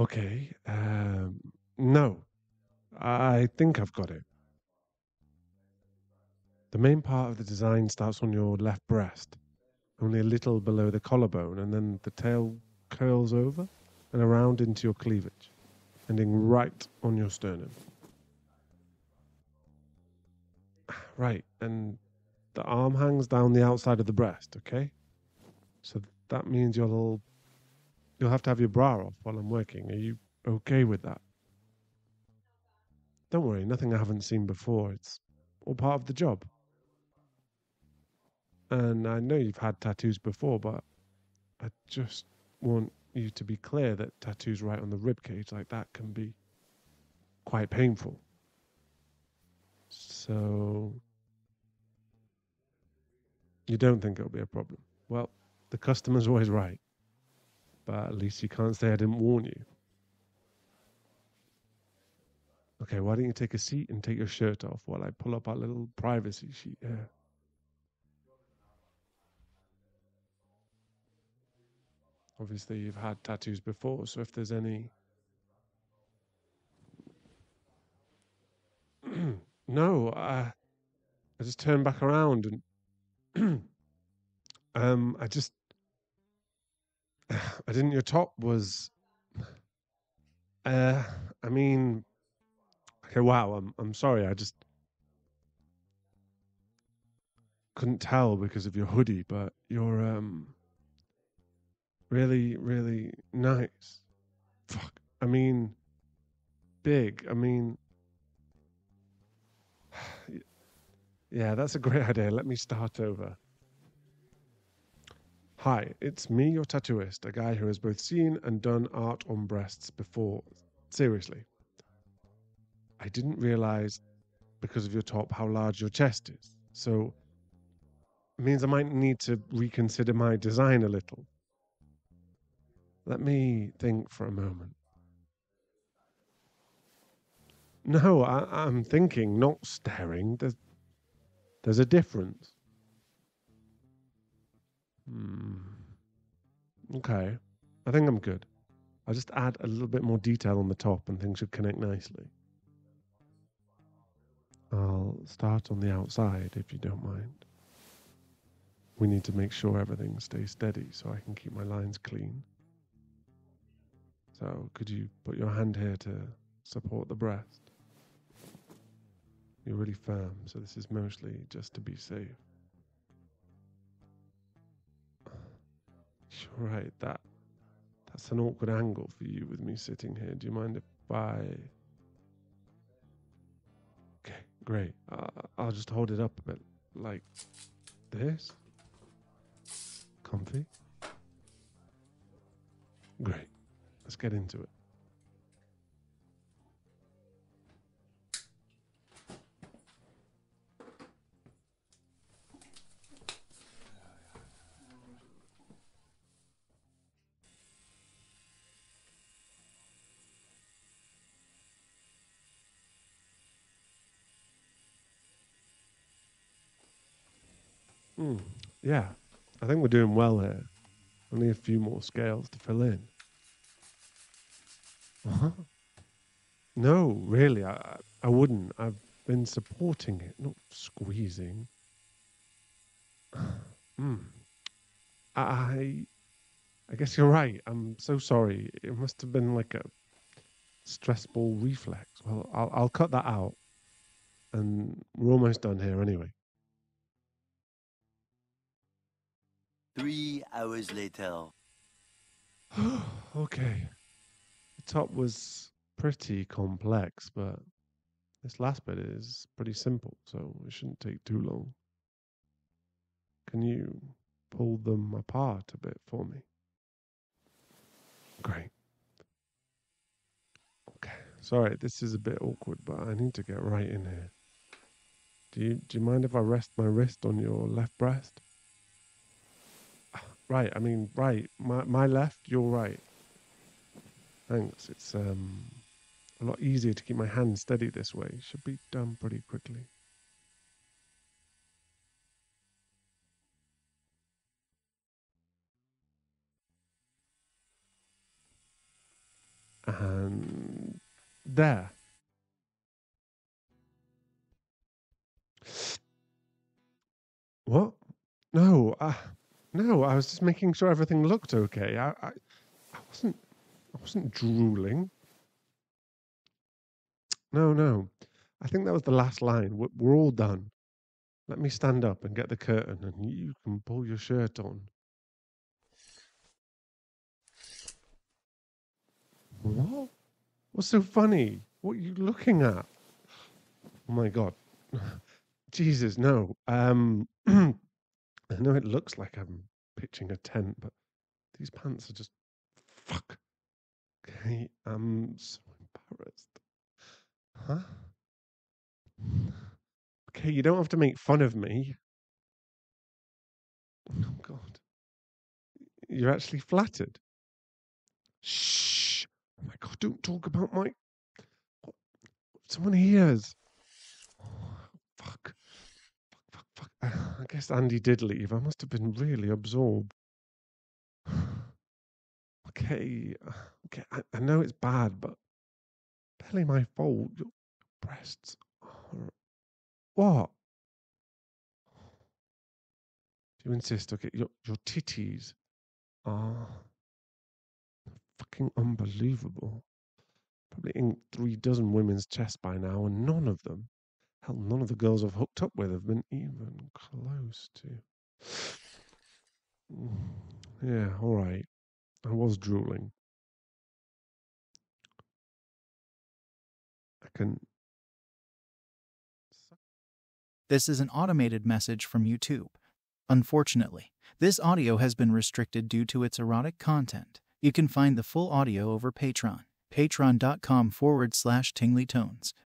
Okay. Um, no. I think I've got it. The main part of the design starts on your left breast, only a little below the collarbone, and then the tail curls over and around into your cleavage, ending right on your sternum. Right, and the arm hangs down the outside of the breast, okay? So that means you'll you'll have to have your bra off while I'm working. Are you okay with that? Don't worry, nothing I haven't seen before. It's all part of the job. And I know you've had tattoos before, but I just want you to be clear that tattoos right on the rib cage like that can be quite painful. So you don't think it'll be a problem. Well, the customer's always right. But at least you can't say I didn't warn you. Okay, why don't you take a seat and take your shirt off while I pull up our little privacy sheet here? Obviously, you've had tattoos before, so if there's any. no, I, I just turned back around and. um, I just. I didn't. Your top was. Uh, I mean. Okay, wow. I'm. I'm sorry. I just couldn't tell because of your hoodie, but you're um really, really nice. Fuck. I mean, big. I mean, yeah, that's a great idea. Let me start over. Hi, it's me, your tattooist, a guy who has both seen and done art on breasts before. Seriously. I didn't realize because of your top how large your chest is. So it means I might need to reconsider my design a little. Let me think for a moment. No, I, am thinking, not staring. There's, there's a difference. Hmm. Okay. I think I'm good. I'll just add a little bit more detail on the top and things should connect nicely. I'll start on the outside if you don't mind. We need to make sure everything stays steady so I can keep my lines clean. So, could you put your hand here to support the breast? You're really firm, so this is mostly just to be safe. Right, that that's an awkward angle for you with me sitting here. Do you mind if I. Okay, great. Uh, I'll just hold it up a bit like this. Comfy. Great. Let's get into it. Mm, yeah, I think we're doing well here. Only a few more scales to fill in. Uh-huh. No, really, I I wouldn't. I've been supporting it, not squeezing. Hmm. I I guess you're right. I'm so sorry. It must have been like a stress ball reflex. Well, I'll I'll cut that out, and we're almost done here anyway. Three hours later. okay The top was pretty complex, but this last bit is pretty simple, so it shouldn't take too long. Can you pull them apart a bit for me? Great. Okay. Sorry, this is a bit awkward, but I need to get right in here. Do you do you mind if I rest my wrist on your left breast? Right, I mean right. My my left, your right. Thanks. It's um, a lot easier to keep my hand steady this way. Should be done pretty quickly. and there. What? No, uh, no. I was just making sure everything looked okay. I, I, I wasn't, I wasn't drooling. No, no. I think that was the last line. We're, we're all done. Let me stand up and get the curtain, and you can pull your shirt on. What? What's so funny? What are you looking at? Oh my god. Jesus, no. Um I know it looks like I'm pitching a tent, but these pants are just fuck. Okay, I'm so embarrassed. Huh? Okay, you don't have to make fun of me. Oh god. You're actually flattered. Shh. Oh my god, don't talk about my someone hears. Oh, fuck. Fuck. I guess Andy did leave. I must have been really absorbed. okay. Okay, I, I know it's bad, but barely my fault. Your breasts are. What? You insist? Okay, your, your titties are fucking unbelievable. Probably in three dozen women's chests by now, and none of them, hell, none of the girls I've hooked up with have been even close to. Yeah, all right. I was drooling. I can. This is an automated message from YouTube. Unfortunately, this audio has been restricted due to its erotic content. You can find the full audio over Patreon, patreon.com forward slash tinglytones.